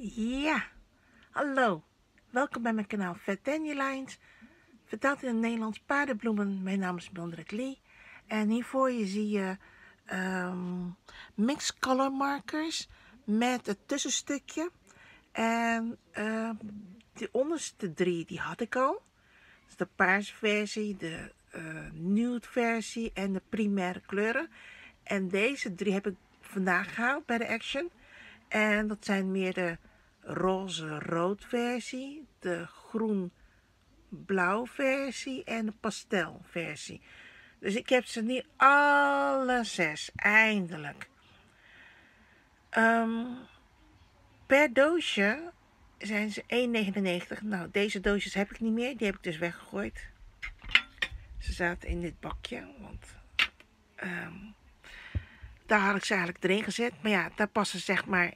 Ja, hallo. Welkom bij mijn kanaal Vet Dandelions. Vertaald in het Nederlands paardenbloemen. Mijn naam is Mildred Lee. En hiervoor je zie je um, mixed color markers met het tussenstukje. En uh, de onderste drie die had ik al. Dus de paarse versie, de uh, nude versie en de primaire kleuren. En deze drie heb ik vandaag gehaald bij de Action. En dat zijn meer de roze-rood versie, de groen-blauw versie en de pastel versie. Dus ik heb ze nu alle zes, eindelijk. Um, per doosje zijn ze 1,99. Nou, deze doosjes heb ik niet meer. Die heb ik dus weggegooid. Ze zaten in dit bakje. Want um, daar had ik ze eigenlijk erin gezet. Maar ja, daar passen zeg maar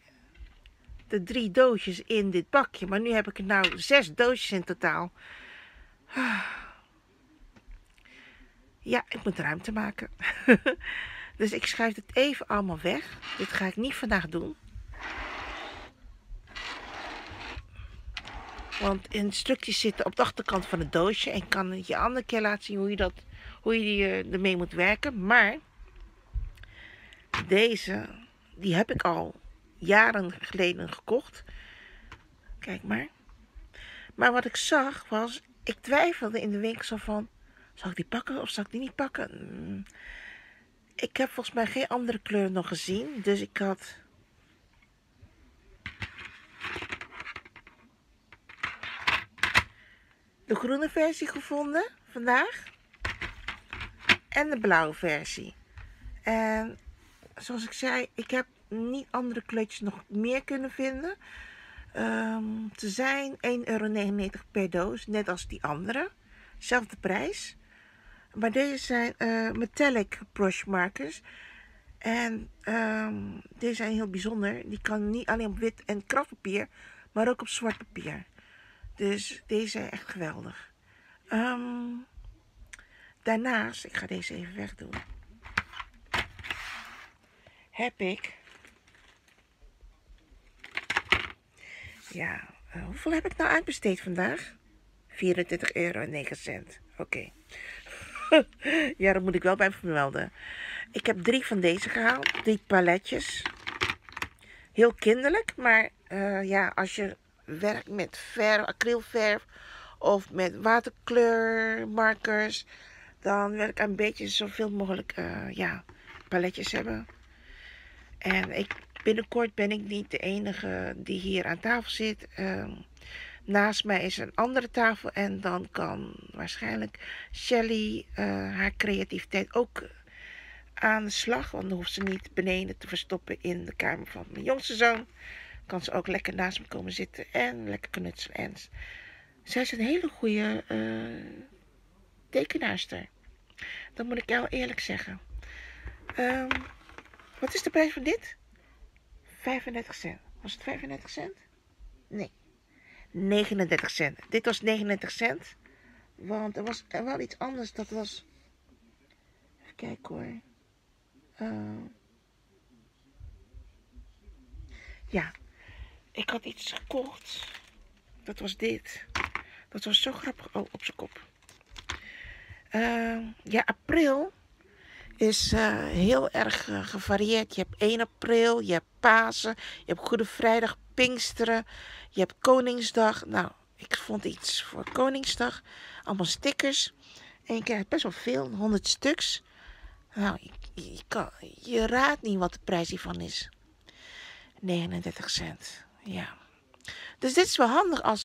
de drie doosjes in dit bakje. Maar nu heb ik er nou zes doosjes in totaal. Ja, ik moet ruimte maken. dus ik schuif het even allemaal weg. Dit ga ik niet vandaag doen. Want instructies zitten op de achterkant van het doosje. En ik kan het je andere keer laten zien hoe je, dat, hoe je eh, ermee moet werken. Maar deze, die heb ik al jaren geleden gekocht. Kijk maar. Maar wat ik zag was, ik twijfelde in de winkel van, zal ik die pakken of zal ik die niet pakken? Mm. Ik heb volgens mij geen andere kleur nog gezien, dus ik had... De groene versie gevonden vandaag. En de blauwe versie. En zoals ik zei, ik heb niet andere kleurtjes nog meer kunnen vinden. Um, ze zijn 1,99 euro per doos, net als die andere. Zelfde prijs. Maar deze zijn uh, metallic brush markers. En um, deze zijn heel bijzonder. Die kan niet alleen op wit en kraftpapier, maar ook op zwart papier. Dus deze zijn echt geweldig. Um, daarnaast, ik ga deze even wegdoen. Heb ik Ja, uh, hoeveel heb ik nou uitbesteed vandaag? 24,09 euro. Oké. Ja, dat moet ik wel bij vermelden. Ik heb drie van deze gehaald. Drie paletjes. Heel kinderlijk, maar uh, ja, als je werkt met verf, acrylverf of met waterkleurmarkers, dan wil ik een beetje zoveel mogelijk uh, ja, paletjes hebben. En ik Binnenkort ben ik niet de enige die hier aan tafel zit. Uh, naast mij is een andere tafel en dan kan waarschijnlijk Shelly uh, haar creativiteit ook aan de slag. Want dan hoeft ze niet beneden te verstoppen in de kamer van mijn jongste zoon. Kan ze ook lekker naast me komen zitten en lekker knutselen. En zij is een hele goede uh, tekenaarster. Dat moet ik jou eerlijk zeggen. Um, wat is de prijs van dit? 35 cent. Was het 35 cent? Nee. 39 cent. Dit was 39 cent. Want er was er wel iets anders. Dat was... Even kijken hoor. Uh... Ja. Ik had iets gekocht. Dat was dit. Dat was zo grappig. Oh, op zijn kop. Uh, ja, april is uh, heel erg uh, gevarieerd. Je hebt 1 april, je hebt Pasen, je hebt Goede Vrijdag, Pinksteren, je hebt Koningsdag. Nou, ik vond iets voor Koningsdag. Allemaal stickers. En je krijgt best wel veel, 100 stuks. Nou, je, je, kan, je raadt niet wat de prijs hiervan is. 39 cent, ja. Dus dit is wel handig als